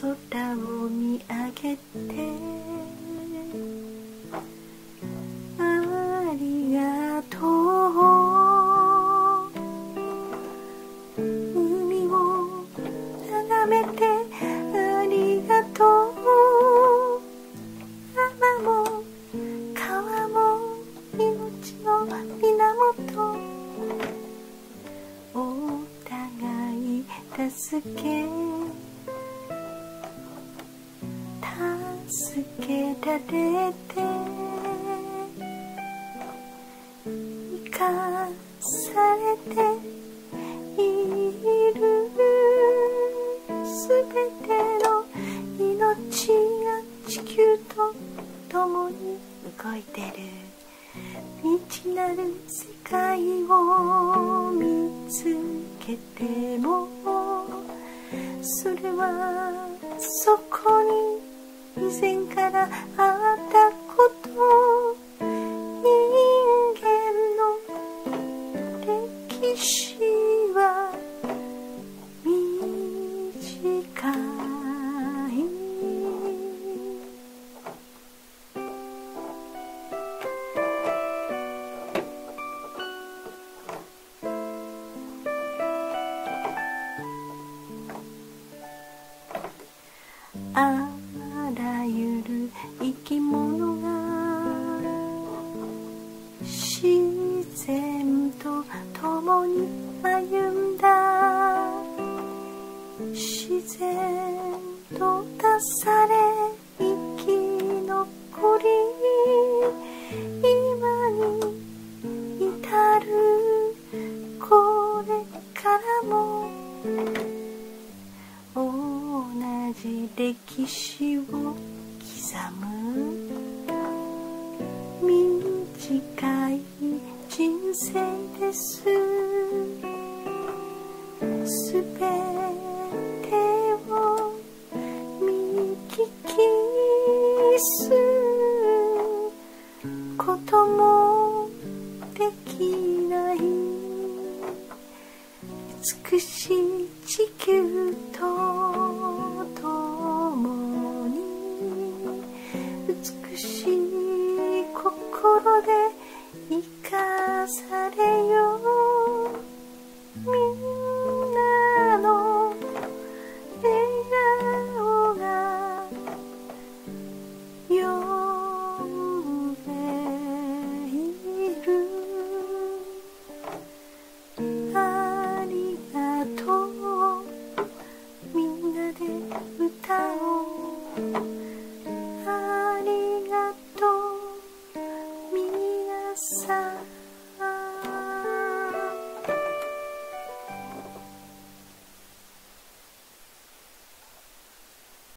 空を見上げて助け助けられて生かされているすべての命が地球と共に動いてる。未知なる世界を見つけけてもそれはそこに以前からあったあらゆる生き物が自然と共に歩んだ。自然と出され歴史を刻む。短い人生です。すべてを見聞きす。こともできない。美しい地球と生かされよう。